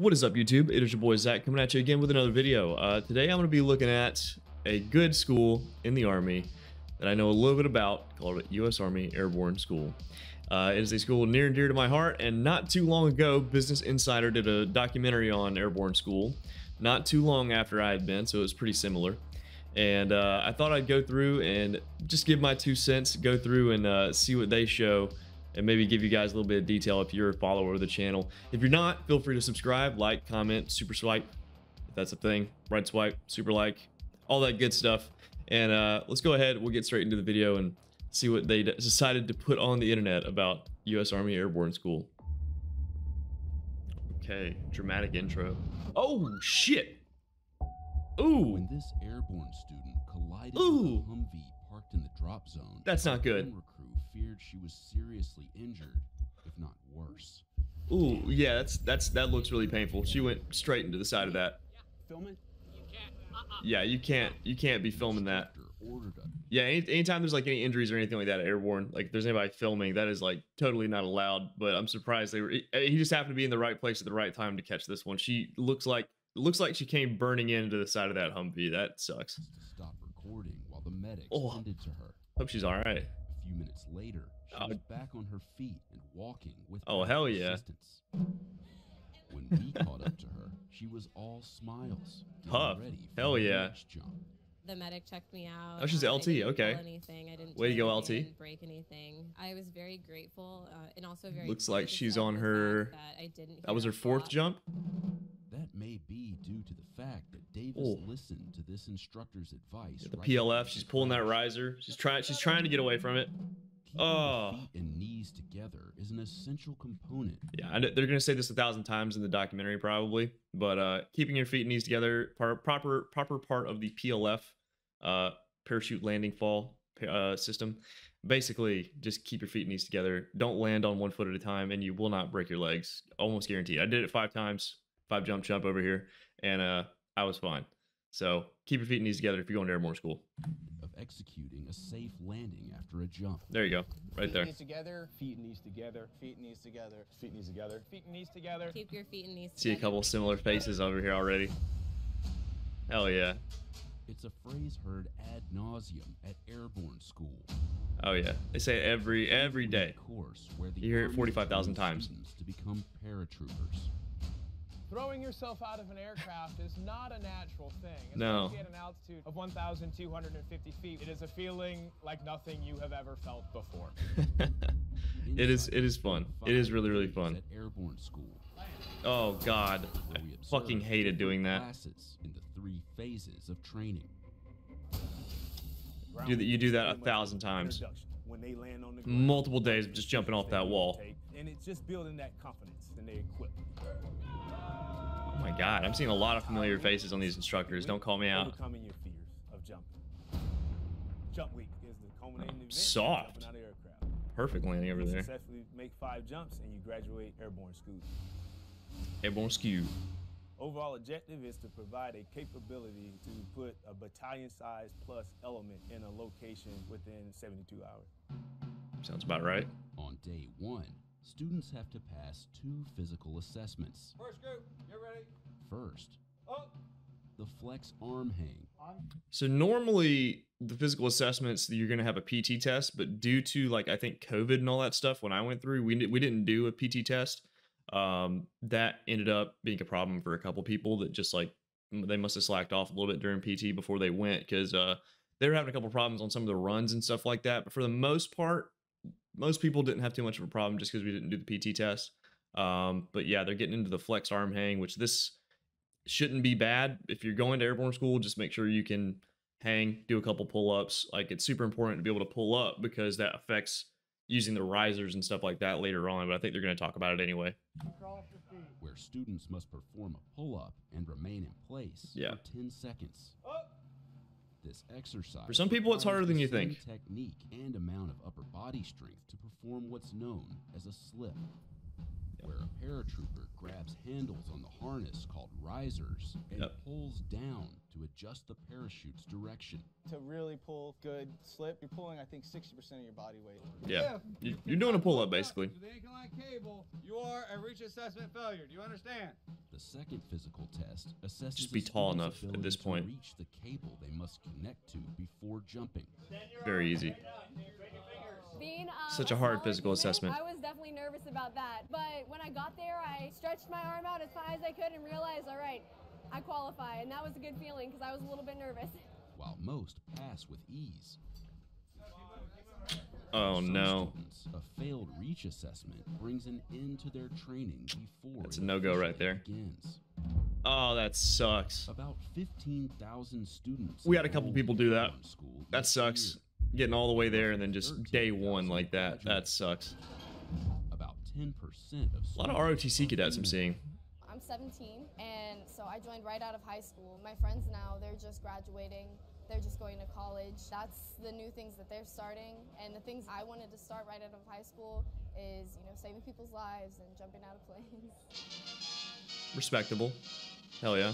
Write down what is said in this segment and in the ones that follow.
What is up, YouTube? It is your boy Zack coming at you again with another video. Uh, today I'm going to be looking at a good school in the Army that I know a little bit about called U.S. Army Airborne School. Uh, it is a school near and dear to my heart, and not too long ago, Business Insider did a documentary on Airborne School. Not too long after I had been, so it was pretty similar. And uh, I thought I'd go through and just give my two cents, go through and uh, see what they show and maybe give you guys a little bit of detail if you're a follower of the channel. If you're not, feel free to subscribe, like, comment, super swipe, if that's a thing, right swipe, super like, all that good stuff. And uh, let's go ahead, we'll get straight into the video and see what they decided to put on the internet about U.S. Army Airborne School. Okay, dramatic intro. Oh, shit! Ooh! When this airborne student collided Ooh. with a Humvee parked in the drop zone, That's not good. Feared she was seriously injured, if not worse. Ooh, yeah, that's that's that looks really painful. She went straight into the side of that. Filming? Yeah, you can't you can't be filming that. Instructor Ordered a Yeah, any, anytime there's like any injuries or anything like that airborne, like if there's anybody filming, that is like totally not allowed. But I'm surprised they were. Eh, eh, he he just happened to be in the right place at the right time to catch this one. She looks like looks like she came burning into the side of that Humvee. That sucks. to stop recording while the medics Oh. tended to her. Hope she's all right. A few minutes later, she Oh. was back on her feet and walking with Oh, hell medical yeah. assistance. When we caught up to her, she was all smiles. getting ready for Hell her yeah. next jump. The medic checked me out. Oh, she's I LT, didn't okay. Anything. I didn't Way to go, anything, LT. I didn't break anything. I was very grateful uh, and also very. Looks like she's on her- That, I didn't That was her fourth flop. jump. That may be due to the fact that Davis Oh. listened to this instructor's advice. The right PLF. She's pulling that riser. She's trying. She's trying to get away from it. Keeping Oh. feet and knees together is an essential component. Yeah, I know they're gonna say this a thousand times in the documentary probably, but uh, keeping your feet and knees together, par- proper proper part of the PLF, uh, parachute landing fall uh, system. Basically, just keep your feet and knees together. Don't land on one foot at a time, and you will not break your legs. Almost guaranteed. I did it five times, five jump jump over here, and uh, I was fine. So keep your feet and knees together if you're going to airborne school. Of executing a safe landing after a jump. There you go, right feet there. and knees together. Feet and knees together. Feet and knees together. Feet and knees together. Feet and knees together. Keep your feet and knees. See a together. couple similar faces over here already. Hell yeah. It's a phrase heard ad nauseum at airborne school. Oh yeah. They say every every day. Course where the You hear it Army 45,000 times. To become paratroopers. Throwing yourself out of an aircraft is not a natural thing. No. Especially at an altitude of 1,250 feet. It is a feeling like nothing you have ever felt before. It is- it is fun. It is really, really fun. At airborne school. oh god. I fucking hated doing that. Classes in the three phases of training. Do that- you do that a thousand times. When they land on the ground, Multiple days of just jumping off that wall. And it's just building that confidence in their equipment. Oh my god. I'm seeing a lot of familiar faces on these instructors. Don't call me out. Overcoming your fears of jumping. Jump week is the culminating event. Soft. Out of aircraft. Perfect landing over You there. successfully make five jumps and you graduate airborne school. Airborne skew. Overall objective is to provide a capability to put a battalion-sized plus element in a location within 72 hours. Sounds about right. On day one, students have to pass two physical assessments. First group, get ready. First, Up. the flex arm hang. So normally the physical assessments you're gonna have a PT test, but due to like I think COVID and all that stuff, when I went through, we we didn't do a PT test. Um, that ended up being a problem for a couple people that just like they must have slacked off a little bit during PT before they went because uh they were having a couple problems on some of the runs and stuff like that. But for the most part, most people didn't have too much of a problem just because we didn't do the PT test. Um, but yeah, they're getting into the flex arm hang, which this shouldn't be bad. If you're going to airborne school, just make sure you can hang, do a couple pull ups. Like it's super important to be able to pull up because that affects using the risers and stuff like that later on. But I think they're going to talk about it anyway. where students must perform a pull up and remain in place Yeah. for 10 seconds. This exercise For some people, it's harder than you think. Technique and amount of upper body strength to perform what's known as a slip. Where a paratrooper grabs handles on the harness called risers and Yep. pulls down to adjust the parachute's direction. To really pull good slip, you're pulling, I think, 60% of your body weight. Yeah. You, you're doing a pull up basically. To the incline cable, you are a reach assessment failure. Do you understand? The second physical test assesses Just be tall student's enough at ability this to point. reach the cable they must connect to before jumping. Very easy. Being uh, Such a hard physical student, assessment. I was definitely nervous about that. But when I got there, I stretched my arm out as high as I could and realized, all right, I qualify. And that was a good feeling because I was a little bit nervous. While most pass with ease, Oh some no. students, a failed reach assessment brings an end to their training before That's a it no-go right there. Begins. Oh, that sucks. About 15,000 students. We had a couple people do that. School That each sucks. Year. Getting all the way there and then just day one like that. That sucks. About 10% of A lot of ROTC cadets I'm seeing. I'm 17, and so I joined right out of high school. My friends now, they're just graduating. They're just going to college. That's the new things that they're starting. And the things I wanted to start right out of high school is, you know, saving people's lives and jumping out of planes. Respectable. Hell yeah.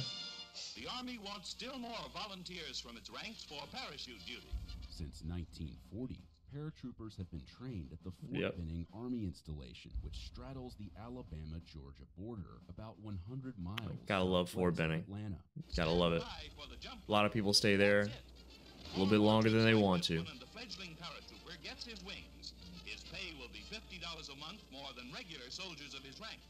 The Army wants still more volunteers from its ranks for parachute duty. Since 1940, paratroopers have been trained at the Fort Yep. Benning Army installation, which straddles the Alabama-Georgia border, about 100 miles. Gotta love Fort Benning. Atlanta. Gotta love it. High for the jump. A lot of people stay there a little bit longer than they want to. When the fledgling paratrooper gets his wings, his pay will be $50 a month more than regular soldiers of his rank.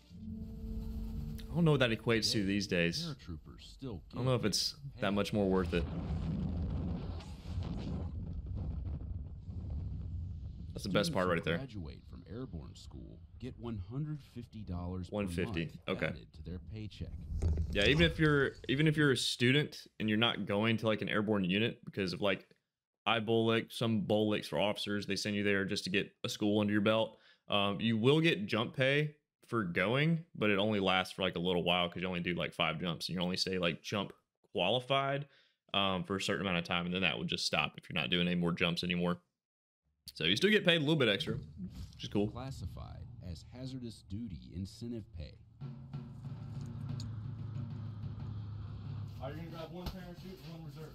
I don't know what that equates to these days. I don't know if it's that much more worth it. The best part right there. Graduate from airborne school get $150 per 150, month okay. added to their paycheck. Yeah, even if you're even if you're a student and you're not going to like an airborne unit because of like I IBOLC, some BOLCs for officers, they send you there just to get a school under your belt. Um, you will get jump pay for going, but it only lasts for like a little while because you only do like five jumps and you only stay like jump qualified um, for a certain amount of time, and then that would just stop if you're not doing any more jumps anymore. So you still get paid a little bit extra, which is cool. Classified as hazardous duty incentive pay. Are you gonna grab one parachute and one reserve?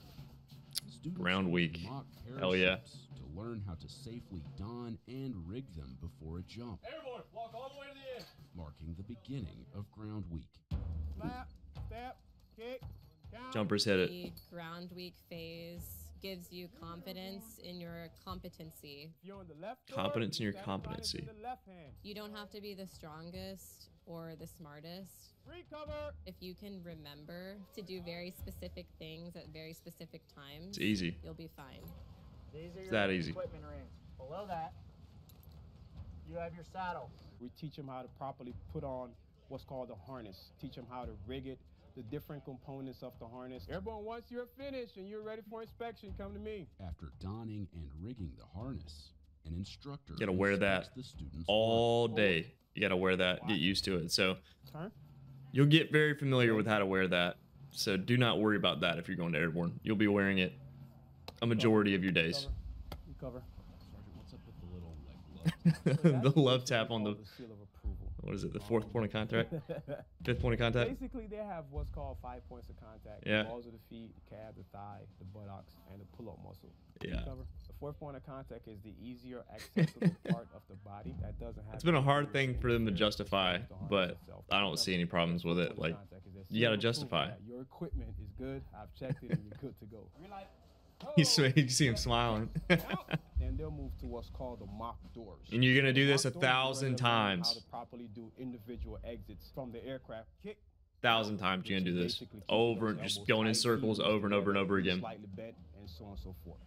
Students Round use week. mock Hell yeah. To learn how to safely don and rig them before a jump, Airborne, walk all the way to the end. marking the beginning of ground week. Slap, step, kick, count. Jumpers hit it. The ground week phase gives you confidence in your competency. If you're on the left door, Confidence in your competency. in the left hand. You don't have to be the strongest or the smartest. Free. If you can remember to do very specific things at very specific times, It's easy. you'll be fine. These are your that easy. equipment rings. Below that, you have your saddle. We teach them how to properly put on what's called a harness. Teach them how to rig it, the different components of the harness. Airborne, once you're finished and you're ready for inspection, come to me. After donning and rigging the harness, an instructor You gotta wear that the student's all day. You gotta wear that. Get used to it. So Turn. you'll get very familiar with how to wear that. So do not worry about that if you're going to airborne. You'll be wearing it a majority of your days. You Cover. Sergeant, what's up with the little like glove? So the love tap on call the seal of approval. What is it? The fourth point of contact, fifth point of contact. Basically, they have what's called five points of contact. Yeah. The balls of the feet, the calf, the thigh, the buttocks, and the pull-up muscle. Yeah. Cover. The fourth point of contact is the easier accessible part of the body that doesn't have. It's been a hard thing for them to justify, with the harness but. I don't see any problems with it. Like point of contact is that you gotta seal of approval justify. Your equipment is good. I've checked it, and you're good to go. you see, you see him smiling. Out. then they'll move to what's called the mock doors. And you're gonna do this a thousand times. How to properly do individual exits from the aircraft. Kick. Thousand times you're gonna do this over and just going in circles over and over and over again. Slightly bent, and so on and so forth.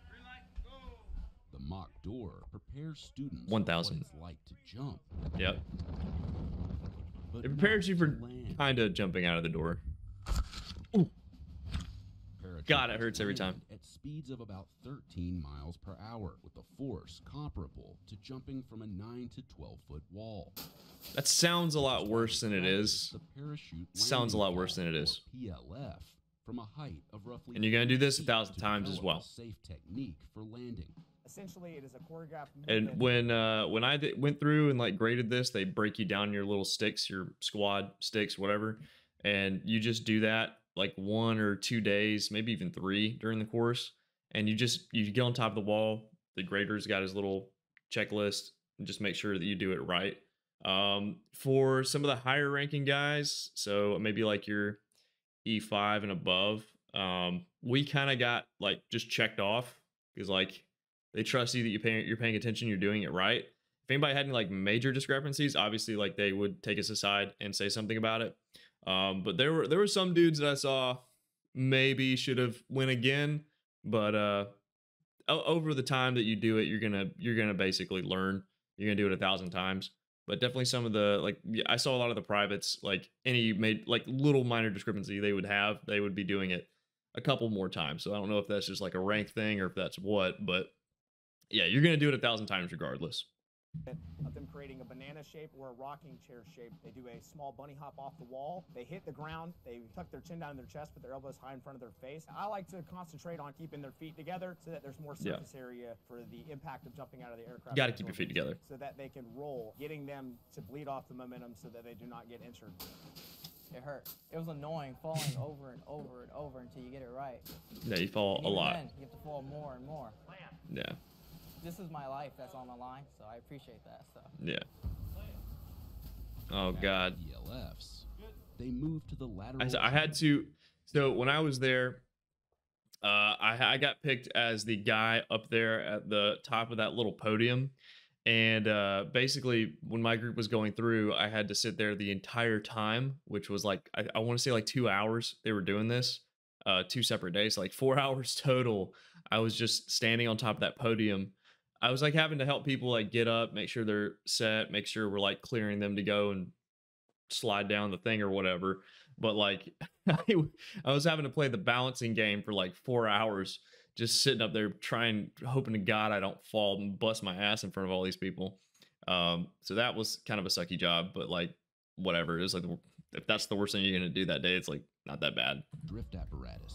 The mock door prepares students 1,000. it's like to jump. Yep. But It prepares you for kind of jumping out of the door. God, it hurts every time. At speeds of about 13 miles per hour, with a force comparable to jumping from a 9 to 12 foot wall. That sounds a lot worse than it is. The parachute Sounds a lot worse than it or. PLF, from a height of roughly. And you're gonna do this a thousand times as well. Safe technique for landing. Essentially, it is a choreographed And when uh, when I did, went through and like graded this, they break you down your little sticks, your squad sticks, whatever, and you just do that like one or two days, maybe even three during the course, and you just you get on top of the wall. The grader's got his little checklist, and just make sure that you do it right. Um, for some of the higher ranking guys, so maybe like your E5 and above, um, we kind of got like just checked off because like they trust you that you pay, you're paying attention, you're doing it right. If anybody had any like major discrepancies, obviously like they would take us aside and say something about it. Um, but there were there were some dudes that I saw maybe should have went again, but uh, over the time that you do it, you're gonna you're gonna basically learn. You're gonna do it a thousand times. But definitely some of the like I saw a lot of the privates like any made like little minor discrepancy they would have they would be doing it a couple more times. So I don't know if that's just like a rank thing or if that's what, but yeah, you're gonna do it a thousand times regardless. Of them creating a banana shape or a rocking chair shape. They do a small bunny hop off the wall. They hit the ground. They tuck their chin down in their chest, put their elbows high in front of their face. I like to concentrate on keeping their feet together so that there's more Yeah. surface area for the impact of jumping out of the aircraft. Gotta keep your feet together. So that they can roll, getting them to bleed off the momentum so that they do not get injured. It hurt. It was annoying falling over and over and over until you get it right. Yeah, you fall And a lot. Then, you have to fall more and more. Yeah, This is my life that's on the line, so I appreciate that. So. yeah. Oh god. ELFs. They move to the lateral. I had to. So when I was there, uh, I, I got picked as the guy up there at the top of that little podium. And uh, basically, when my group was going through, I had to sit there the entire time, which was like, I, I want to say like two hours they were doing this, uh, two separate days, like four hours total. I was just standing on top of that podium. I was like having to help people like get up, make sure they're set, make sure we're like clearing them to go and slide down the thing or whatever. But like, I was having to play the balancing game for like four hours, just sitting up there trying, hoping to God I don't fall and bust my ass in front of all these people. Um, so that was kind of a sucky job, but like, whatever. It was like, if that's the worst thing you're gonna do that day, it's like not that bad. drift apparatus.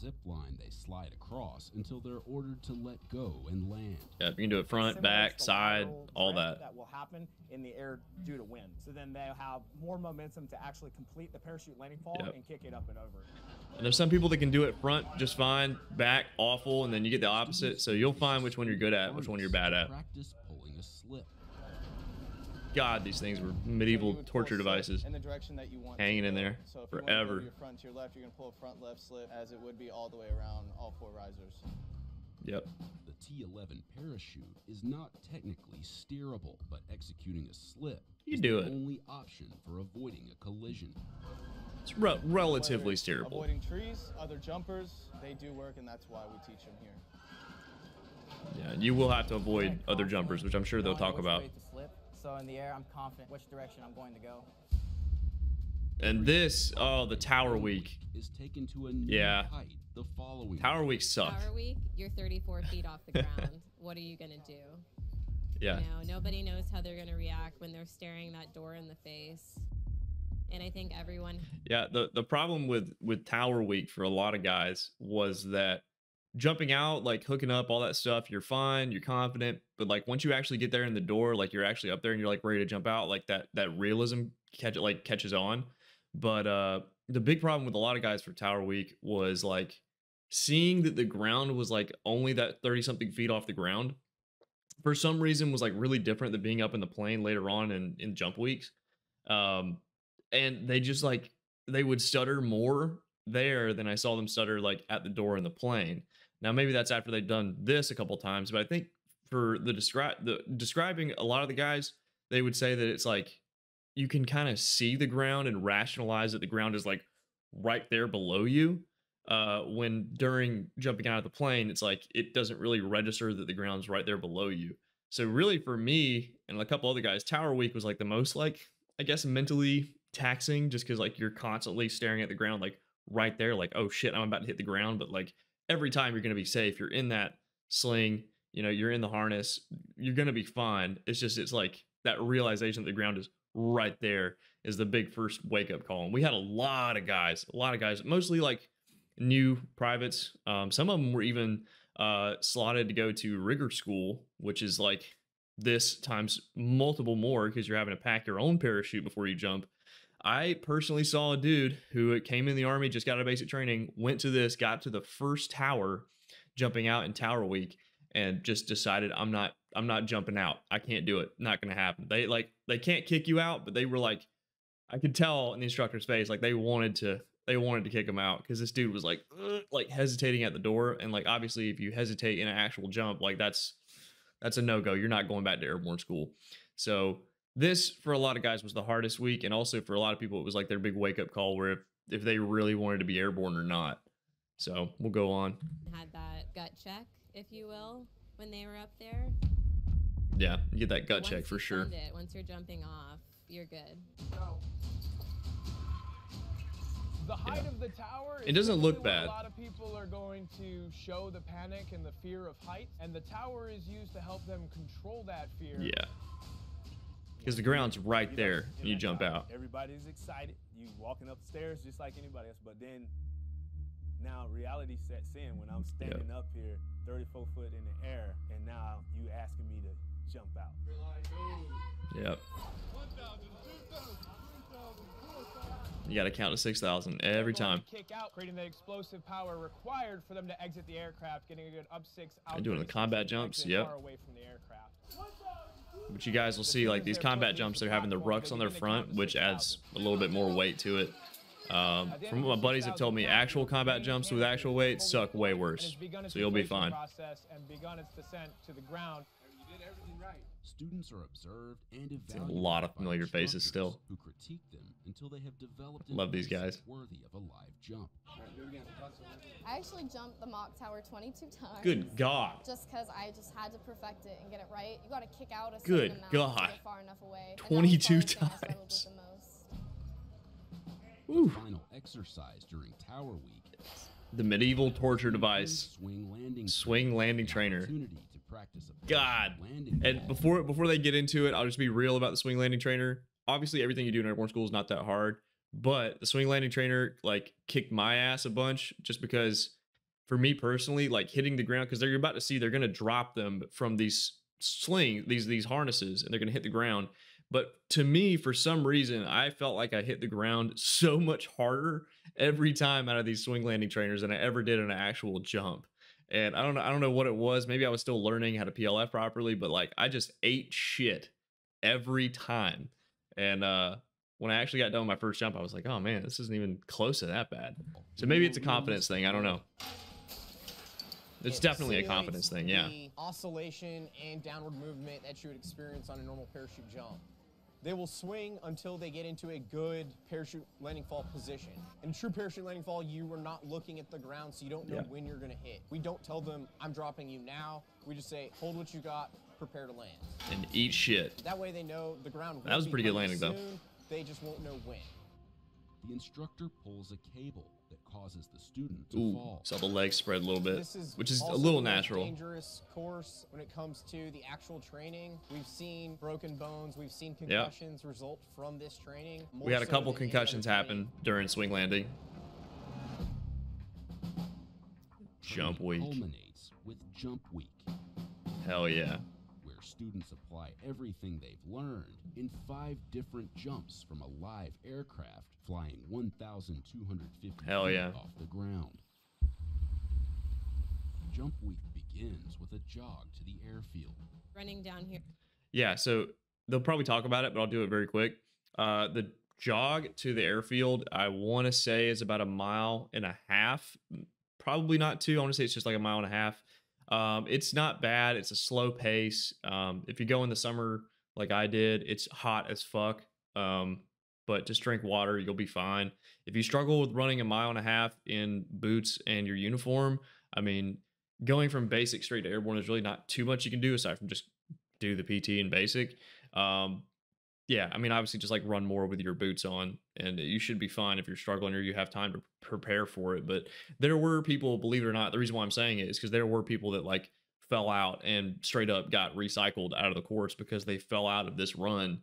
A zip line they slide across until they're ordered to let go and land. Yeah, you can do it front, back, side, all that. That will happen in the air due to wind. So then they'll have more momentum to actually complete the parachute landing fall Yep. and kick it up and over. And there's some people that can do it front just fine, back awful, and then you get the opposite. So you'll find which one you're good at, which one you're bad at. Practice pulling a slip. God, these things were medieval torture devices. in the direction that you want hanging in there So if you to forever. to your front to your left, you're gonna pull a front left slip as it would be all the way around all four risers. Yep. The T11 parachute is not technically steerable, but executing a slip You is do the it. only option for avoiding a collision. It's re- relatively Whether it's steerable. Avoiding trees, other jumpers, they do work, and that's why we teach them here. Yeah, you will have to avoid other jumpers, which I'm sure they'll talk about. Way to slip. So in the air, I'm confident which direction I'm going to go. And this, oh, the Tower Week. Is taken to a new Yeah. height the following Tower Week sucked. Tower week, you're 34 feet off the ground. what are you gonna do? Yeah. You know, nobody knows how they're gonna react when they're staring that door in the face. And I think everyone Yeah, the the problem with with Tower Week for a lot of guys was that jumping out, like hooking up, all that stuff, you're fine, you're confident, but like once you actually get there in the door, like you're actually up there and you're like ready to jump out, like that that realism catch like catches on. But uh the big problem with a lot of guys for Tower Week was like seeing that the ground was like only that 30 something feet off the ground for some reason was like really different than being up in the plane later on in in jump weeks. Um and they just like they would stutter more there than I saw them stutter like at the door in the plane. Now maybe that's after they've done this a couple times, but I think for the describe the describing a lot of the guys, they would say that it's like you can kind of see the ground and rationalize that the ground is like right there below you. Uh, when during jumping out of the plane, it's like it doesn't really register that the ground's right there below you. So really, for me and a couple other guys, Tower Week was like the most like I guess mentally taxing, just because like you're constantly staring at the ground, like right there, like oh shit, I'm about to hit the ground. But like every time you're gonna be safe. You're in that sling, you know, you're in the harness, you're gonna be fine. It's just it's like that realization that the ground is right there is the big first wake up call. And we had a lot of guys, a lot of guys, mostly like new privates. Um, some of them were even uh, slotted to go to rigger school, which is like this times multiple more because you're having to pack your own parachute before you jump. I personally saw a dude who came in the army, just got of basic training, went to this, got to the first tower, jumping out in Tower Week, and just decided I'm not I'm not jumping out. I can't do it. Not gonna happen. They like they can't kick you out, but they were like, I could tell in the instructor's face, like they wanted to they wanted to kick him out because this dude was like like hesitating at the door, and like obviously if you hesitate in an actual jump, like that's that's a no go. You're not going back to airborne school. So this for a lot of guys was the hardest week, and also for a lot of people it was like their big wake up call where if if they really wanted to be airborne or not. So we'll go on. Had that gut check, if you will, when they were up there. Yeah, you get that gut Once check for you sure. It, once you're jumping off, you're good. The height of the tower. It is doesn't look bad. A lot of people are going to show the panic and the fear of heights, and the tower is used to help them control that fear. Yeah. Because the ground's right there and you jump out. Everybody's excited. You walking upstairs just like anybody else. But then now reality sets in when I'm standing up here 34 foot in the air and now you asking me to jump out. Yep. You got to count to 6,000 every time. Kick out, creating the explosive power required for them to exit the aircraft, getting a good up six, out And doing the combat jumps, yep. far away from the aircraft. But you guys will see like these combat jumps, they're having the rucks on their front, which adds a little bit more weight to it. Um, from what my buddies have told me, actual combat jumps with actual weight suck way worse. So you'll be fine. Process and begun its descent to the ground. Students are observed and See a lot of familiar faces still. Who critique them until they have developed Love these guys. worthy of a live jump. I actually jumped the mock tower 22 times. Good God. Just because I just had to perfect it and get it right. You got to kick out a Good certain amount God. to get far enough away. And that was 22 probably the thing I struggled with times. the most. Final exercise during Tower Week. The medieval torture device. Swing landing. Swing landing trainer. Opportunity to practice a God. landing. And before before they get into it, I'll just be real about the swing landing trainer. Obviously, everything you do in airborne school is not that hard, but the swing landing trainer like kicked my ass a bunch just because for me personally, like hitting the ground because they're about to see they're gonna drop them from these sling these these harnesses and they're gonna hit the ground. But to me, for some reason, I felt like I hit the ground so much harder every time out of these swing landing trainers than I ever did in an actual jump. And I don't know, I don't know what it was. Maybe I was still learning how to PLF properly, but like I just ate shit every time. And uh when I actually got done with my first jump, I was like, oh man, this isn't even close to that bad. So maybe it's a confidence thing. I don't know. It's It definitely a confidence thing, yeah. The oscillation and downward movement that you would experience on a normal parachute jump. They will swing until they get into a good parachute landing fall position. In true parachute landing fall, you are not looking at the ground, so you don't know Yeah. when you're going to hit. We don't tell them, I'm dropping you now. We just say, hold what you got, prepare to land. And eat shit. That way they know the ground That was a pretty good coming landing, though. They just won't know when. The instructor pulls a cable that causes the student to Ooh, fall. saw the legs spread a little bit, This is which is a little natural. Dangerous course when it comes to the actual training. We've seen broken bones. We've seen Yep. concussions result from this training. We had a so couple concussions happen during swing landing. Jump week. Culminates with Jump Week, Hell yeah. Where students apply everything they've learned in five different jumps from a live aircraft flying 1,250 Hell feet yeah. off the ground. Jump Week begins with a jog to the airfield. Running down here. Yeah, so they'll probably talk about it, but I'll do it very quick. Uh, the jog to the airfield, I want to say is about a mile and a half. Probably not two. I want to say it's just like a mile and a half. Um, it's not bad. It's a slow pace. Um, if you go in the summer like I did, it's hot as fuck. Um, but just drink water, you'll be fine. If you struggle with running a mile and a half in boots and your uniform, I mean, going from basic straight to airborne is really not too much you can do aside from just do the PT and basic. Um, yeah, I mean, obviously, just like run more with your boots on, and you should be fine if you're struggling or you have time to prepare for it. But there were people, believe it or not, the reason why I'm saying it is because there were people that like fell out and straight up got recycled out of the course because they fell out of this run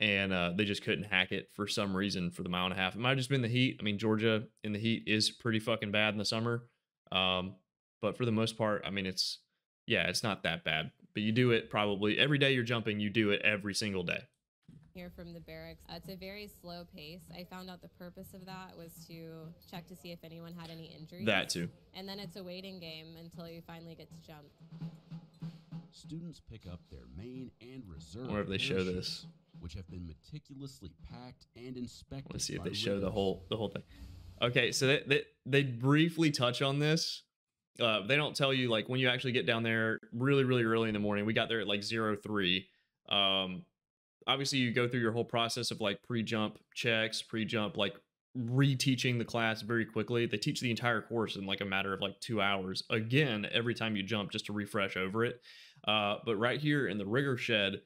and uh, they just couldn't hack it for some reason for the mile and a half. It might have just been the heat. I mean, Georgia in the heat is pretty fucking bad in the summer. Um, but for the most part, I mean, it's yeah, it's not that bad. But you do it probably every day you're jumping, you do it every single day. Here from the barracks, uh, it's a very slow pace. I found out the purpose of that was to check to see if anyone had any injuries. That too. And then it's a waiting game until you finally get to jump. Students pick up their main and reserve. Wonder if they show this. which have been meticulously packed and inspected. Let's see if they show the whole the whole thing. Okay, so they they, they briefly touch on this. Uh, they don't tell you like when you actually get down there really really early in the morning. We got there at like zero three. Um, obviously you go through your whole process of like pre-jump checks, pre-jump like reteaching the class very quickly. They teach the entire course in like a matter of like two hours again every time you jump just to refresh over it. Uh, but right here in the rigger shed,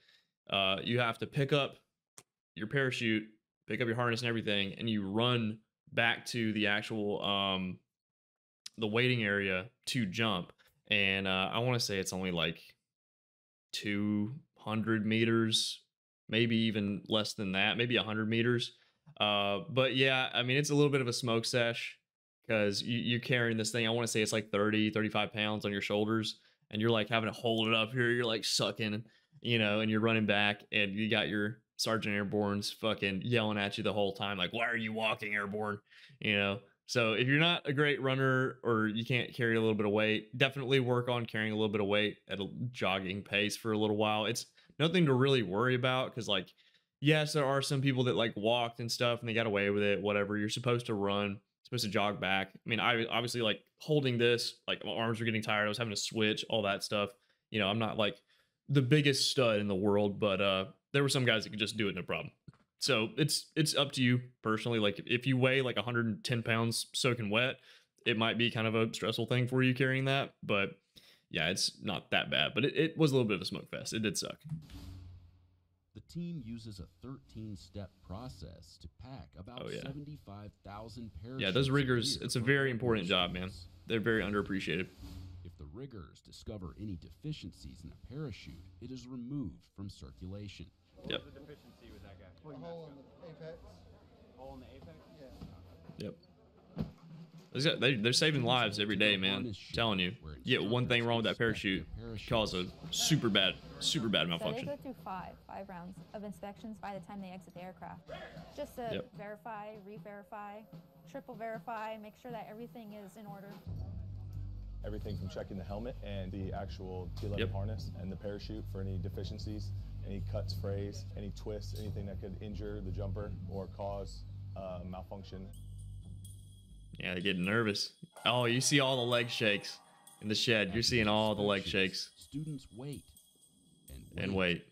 uh, you have to pick up your parachute, pick up your harness and everything, and you run back to the actual um, the waiting area to jump. And uh, I want to say it's only like 200 meters, maybe even less than that, maybe 100 meters. Uh, but yeah, I mean, it's a little bit of a smoke sesh because you, you're carrying this thing. I want to say it's like 30, 35 pounds on your shoulders, and you're like having to hold it up here. You're like sucking, you know, and you're running back, and you got your Sergeant Airborne's fucking yelling at you the whole time, like, why are you walking airborne? You know, so if you're not a great runner or you can't carry a little bit of weight, definitely work on carrying a little bit of weight at a jogging pace for a little while. It's nothing to really worry about because, like, yes, there are some people that like walked and stuff and they got away with it, whatever. You're supposed to run, supposed to jog back. I mean, I obviously like holding this, like my arms were getting tired. I was having to switch, all that stuff. You know, I'm not like the biggest stud in the world, but uh there were some guys that could just do it no problem. So it's it's up to you personally. Like if you weigh like 110 pounds soaking wet, it might be kind of a stressful thing for you carrying that. But yeah, it's not that bad. But it, it was a little bit of a smoke fest. It did suck. The team uses a 13 step process to pack about Oh, yeah. 75,000 parachutes. Yeah, those riggers, year it's a very important job, man. They're very underappreciated. If the riggers discover any deficiencies in a parachute, it is removed from circulation. Yep. the deficiency with that guy? hole in the apex. Hole in the apex? Yeah. Yep. Those guys- They, they're saving lives every day, man. telling you. You get one thing wrong with that parachute, cause a super bad, super bad So they malfunction. go through five, five rounds of inspections by the time they exit the aircraft, just to Yep. verify, re-verify, triple verify, make sure that everything is in order. Everything from checking the helmet and the actual T11 Yep. harness and the parachute for any deficiencies, any cuts, frays, any twists, anything that could injure the jumper or cause uh, malfunction. Yeah, they get nervous. Oh, you see all the leg shakes in the shed. You're seeing all the leg shakes. Students wait And wait.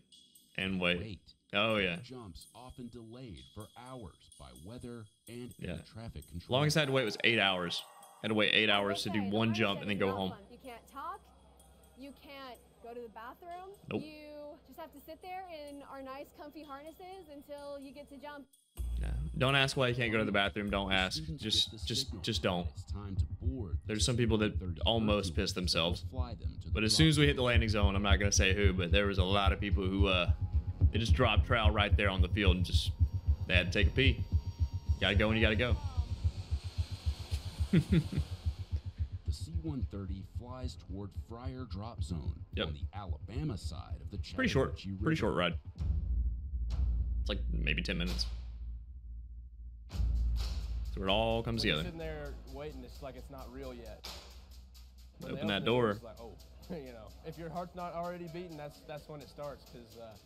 And wait. wait. Oh, yeah. Jumps often delayed for hours by weather and Yeah. traffic control. Longest I had to wait was eight hours. had to wait eight hours to do one jump and then go home. You can't talk. You can't go to the bathroom. Nope. You just have to sit there in our nice, comfy harnesses until you get to jump. Don't ask why you can't go to the bathroom. Don't ask. Just, just, just don't. There's some people that almost piss themselves. But as soon as we hit the landing zone, I'm not gonna say who, but there was a lot of people who uh, they just dropped trowel right there on the field and just they had to take a pee. Gotta go when you gotta go. The C-130 flies toward Fryar Drop Zone Yep. on the Alabama side of the Pretty short, pretty short ride. It's like maybe 10 minutes. That's where it all comes when together. sitting there waiting, it's like it's not real yet. When Open that the door. it's like, oh, you know, if your heart's not already beating, that's that's when it starts because uh,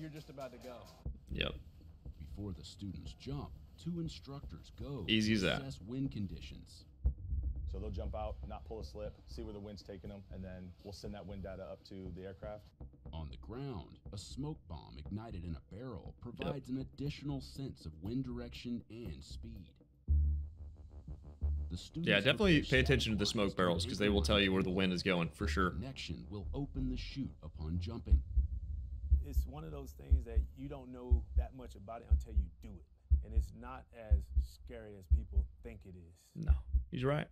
you're just about to go. Yep. Before the students jump, two instructors go Easy as that. assess wind conditions. So they'll jump out, not pull a slip, see where the wind's taking them, and then we'll send that wind data up to the aircraft. On the ground, a smoke bomb ignited in a barrel provides an additional sense of wind direction and speed. The Yeah, definitely pay attention to the smoke barrels because they will tell you where the wind is going for sure. connection will open the chute upon jumping. It's one of those things that you don't know that much about it until you do it. And it's not as scary as people think it is. No, he's right.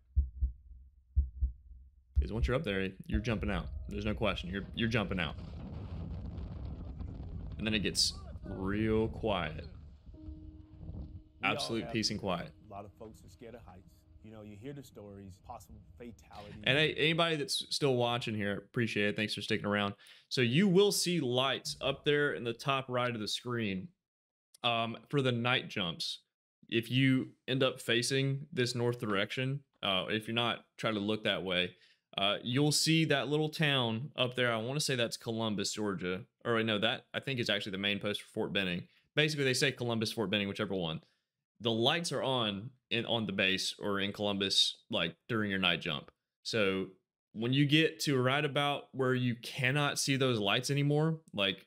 Because once you're up there, you're jumping out. There's no question. You're you're jumping out. And then it gets real quiet. We Absolute peace and quiet. A lot of folks are scared of heights. You know, you hear the stories, possible fatalities. And hey, anybody that's still watching here, appreciate it. Thanks for sticking around. So you will see lights up there in the top right of the screen um, for the night jumps. If you end up facing this north direction, uh, if you're not trying to look that way, uh, you'll see that little town up there. I want to say that's Columbus, Georgia. Or I know that I think is actually the main post for Fort Benning. Basically, they say Columbus, Fort Benning, whichever one. The lights are on in on the base or in Columbus, like during your night jump. So when you get to a right about where you cannot see those lights anymore, like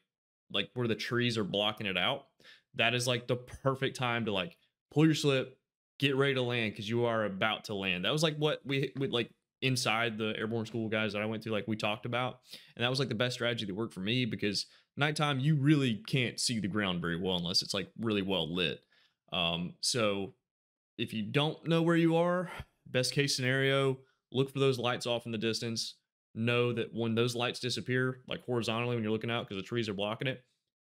like where the trees are blocking it out, that is like the perfect time to like pull your slip, get ready to land because you are about to land. That was like what we we like inside the airborne school guys that I went to, like we talked about, and that was like the best strategy that worked for me because nighttime you really can't see the ground very well unless it's like really well lit. Um, so if you don't know where you are, best case scenario, look for those lights off in the distance. Know that when those lights disappear, like horizontally when you're looking out because the trees are blocking it,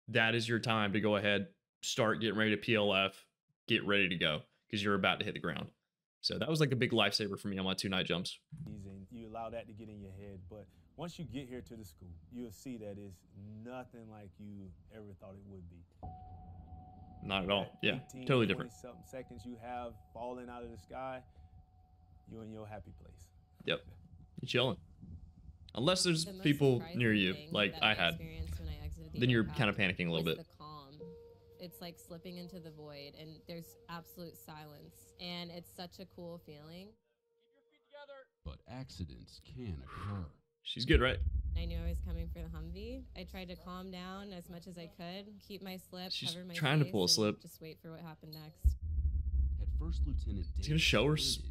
that is your time to go ahead, start getting ready to PLF, get ready to go because you're about to hit the ground. So that was like a big lifesaver for me on my two night jumps. You allow that to get in your head. But once you get here to the school, you'll see that it's nothing like you ever thought it would be. Not at all. Yeah, 18, totally different. Something seconds you have falling out of the sky, you're in your happy place. Yep, you're chilling. Unless there's The people near you, like I had, when I the then you're kind of panicking a little bit. The calm. It's like slipping into the void, and there's absolute silence, and it's such a cool feeling. But accidents can occur. She's good, right? I knew I was coming for the Humvee. I tried to calm down as much as I could, keep my slip, She's cover my trying to pull a slip. Just wait for what happened next. Had First Lieutenant Is he gonna show her? just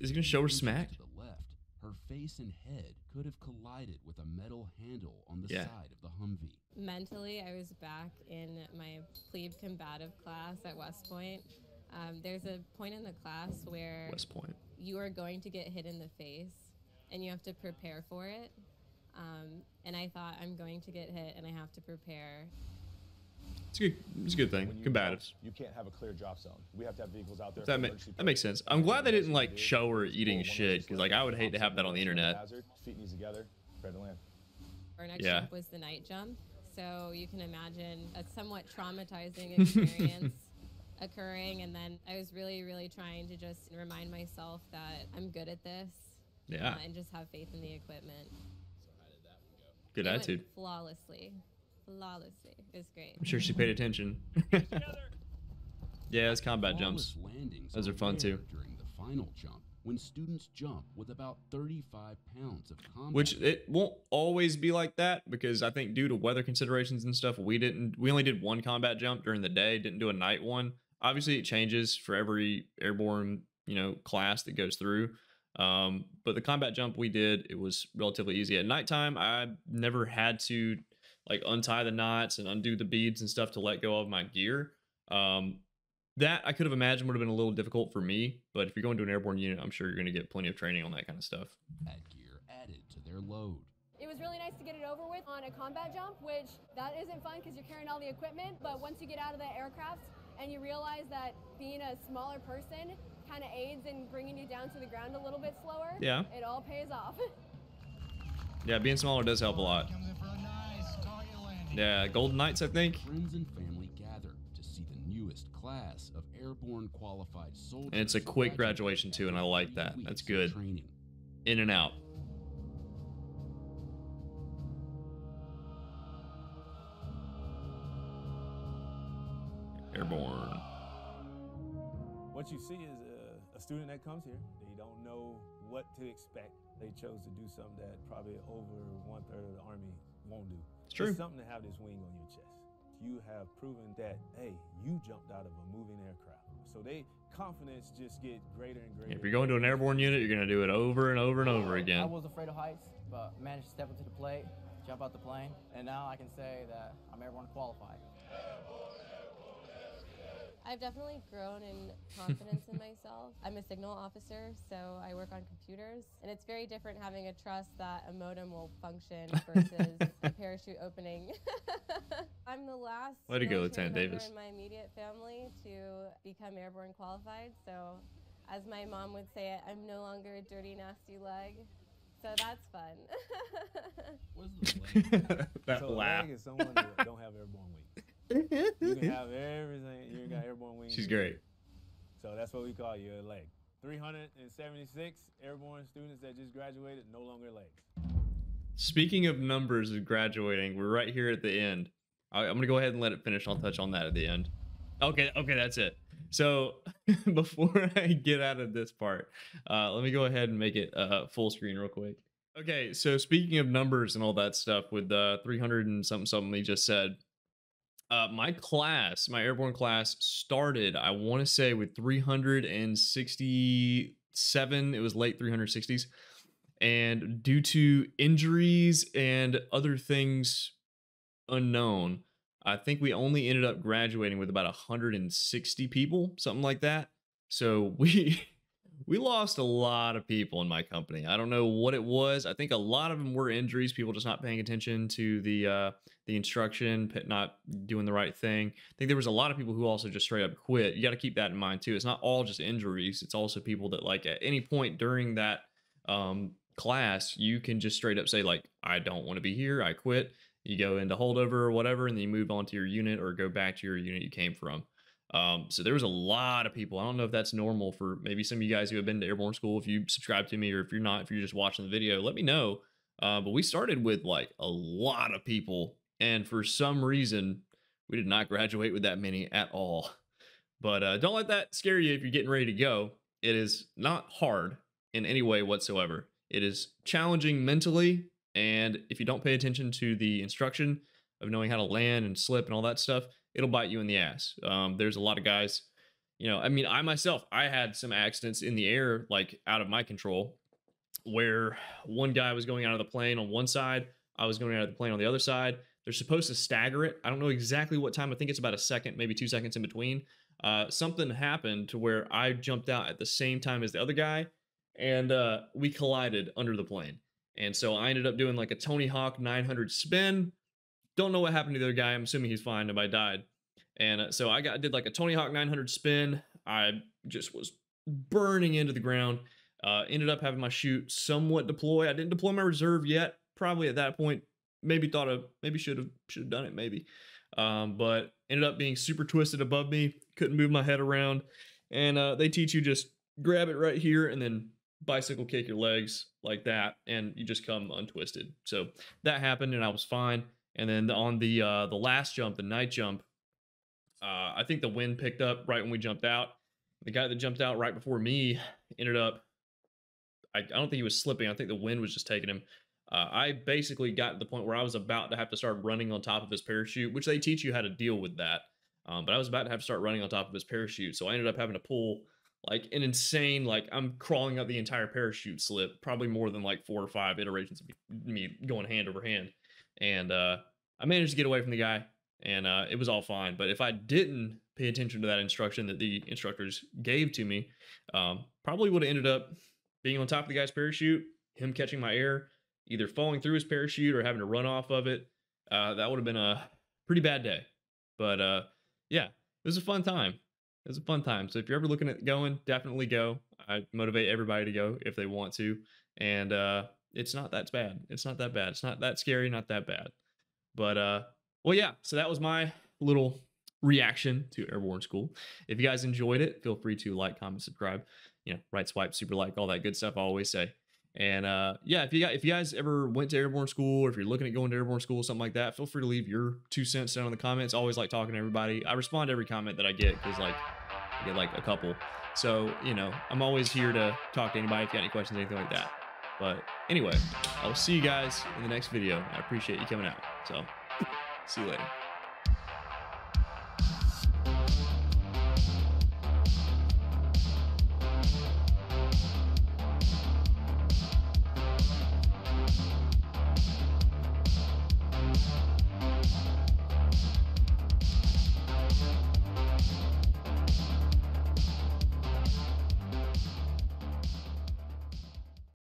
Is he gonna show her smack? To the left, her face and head could have collided with a metal handle on the Yeah. side of the Humvee. Mentally, I was back in my plebe combative class at West Point. Um, there's a point in the class where West Point. you are going to get hit in the face, and you have to prepare for it. Um, and I thought I'm going to get hit, and I have to prepare. It's a good. It's a good thing. You Combatives. jump, You can't have a clear drop zone. We have to have vehicles out there. That, ma- that makes sense. I'm glad they didn't like show her eating pull shit because like I would hate to have that on the internet. Hazard, feet knees together, ready to land. Our next Yeah. jump was the night jump, so you can imagine a somewhat traumatizing experience occurring. And then I was really, really trying to just remind myself that I'm good at this. Yeah. uh, and just have faith in the equipment. Good It went attitude. Flawlessly. Flawlessly. It was great. I'm sure she paid attention. yeah, it's combat jumps. Flawless landings Those are fun too. During the final jump, when students jump with about 35 pounds of combat. Which it won't always be like that because I think due to weather considerations and stuff, we didn't. We only did one combat jump during the day. Didn't do a night one. Obviously, it changes for every airborne you know class that goes through. Um, but the combat jump we did, it was relatively easy. At nighttime, I never had to like untie the knots and undo the beads and stuff to let go of my gear. Um, that I could have imagined would have been a little difficult for me, but if you're going to an airborne unit, I'm sure you're going to get plenty of training on that kind of stuff. That gear added to their load. It was really nice to get it over with on a combat jump, which that isn't fun because you're carrying all the equipment. But once you get out of the aircraft and you realize that being a smaller person kind of aids in bringing you down to the ground a little bit slower, Yeah. it all pays off. Yeah, being smaller does help a lot. Yeah, Golden Knights, I think. Friends and family gather to see the newest class of airborne qualified soldiers. And it's a quick graduation too, and I like that. That's good. In and out. Airborne. What you see is a, a student that comes here. They don't know what to expect. They chose to do something that probably over one third of the army won't do. It's true. something to have this wing on your chest. You have proven that, hey, you jumped out of a moving aircraft. So they confidence just get greater and greater. If you're going to an airborne unit, you're going to do it over and over and over again. I was afraid of heights, but managed to step up to the plate, jump out the plane, and now I can say that I'm airborne qualified. I've definitely grown in confidence in myself. I'm a signal officer, so I work on computers, and it's very different having a trust that a modem will function versus a parachute opening. I'm the last Way to go, military Lieutenant Davis. in my immediate family to become airborne qualified, so as my mom would say it, I'm no longer a dirty, nasty leg. So that's fun. that so a laugh. leg is someone that don't have airborne wings. You can have everything. You got airborne wings. She's great. So that's what we call you a leg. 376 airborne students that just graduated, no longer legs. Speaking of numbers of graduating, we're right here at the end. I- I'm gonna go ahead and let it finish. I'll touch on that at the end. Okay, okay, that's it. So before I get out of this part, uh, let me go ahead and make it uh, full screen real quick. Okay, so speaking of numbers and all that stuff with the 300 and something something he just said, uh, my class, my airborne class, started. I want to say with 367. It was late 360s, and due to injuries and other things unknown, I think we only ended up graduating with about 160 people, something like that. So we we lost a lot of people in my company. I don't know what it was. I think a lot of them were injuries, people just not paying attention to the uh the instruction, not doing the right thing. I think there was a lot of people who also just straight up quit. You got to keep that in mind too. It's not all just injuries. It's also people that like at any point during that um class, you can just straight up say like I don't want to be here. I quit you go into holdover or whatever, and then you move on to your unit or go back to your unit you came from. Um, so there was a lot of people. I don't know if that's normal for maybe some of you guys who have been to airborne school. If you subscribe to me, or if you're not, if you're just watching the video, let me know. Uh, but we started with like a lot of people, and for some reason, we did not graduate with that many at all. But uh, don't let that scare you if you're getting ready to go. It is not hard in any way whatsoever. It is challenging mentally and if you don't pay attention to the instruction of knowing how to land and slip and all that stuff, it'll bite you in the ass. Um, there's a lot of guys, you know, I mean, I myself, I had some accidents in the air, like out of my control, where one guy was going out of the plane on one side, I was going out of the plane on the other side. They're supposed to stagger it. I don't know exactly what time. I think it's about a second, maybe two seconds in between. Uh, something happened to where I jumped out at the same time as the other guy, and uh, we collided under the plane. And so I ended up doing like a Tony Hawk 900 spin. Don't know what happened to the other guy. I'm assuming he's fine. Nobody died. And uh, so I got did like a Tony Hawk 900 spin. I just was burning into the ground. Uh, ended up having my chute somewhat deploy. I didn't deploy my reserve yet. Probably at that point, maybe thought of maybe should have should have done it maybe. Um, but ended up being super twisted above me. Couldn't move my head around. And uh, they teach you just grab it right here and then bicycle kick your legs like that and you just come untwisted so that happened and i was fine and then on the uh the last jump the night jump uh i think the wind picked up right when we jumped out. The guy that jumped out right before me ended up i, I don't think he was slipping. I think the wind was just taking him. Uh, i basically got to the point where i was about to have to start running on top of his parachute which they teach you how to deal with that um, but i was about to have to start running on top of his parachute. So i ended up having to pull like an insane like i'm crawling up the entire parachute slip probably more than like four or five iterations of me going hand over hand and uh i managed to get away from the guy and uh it was all fine but if i didn't pay attention to that instruction that the instructors gave to me um probably would have ended up being on top of the guy's parachute him catching my air either falling through his parachute or having to run off of it uh that would have been a pretty bad day but uh yeah it was a fun time it was a fun time. So if you're ever looking at going, definitely go. I motivate everybody to go if they want to. And uh it's not that bad. It's not that bad. It's not that scary, not that bad. But uh well yeah, so that was my little reaction to Airborne School. If you guys enjoyed it, feel free to like, comment, subscribe, you know, right swipe, super like, all that good stuff I always say. And uh yeah, if you got if you guys ever went to airborne school or if you're looking at going to airborne school, something like that, feel free to leave your two cents down in the comments. I always like talking to everybody. I respond to every comment that I get because like I get like a couple. So, you know, I'm always here to talk to anybody if you got any questions, anything like that. But anyway, I'll see you guys in the next video. I appreciate you coming out. So see you later.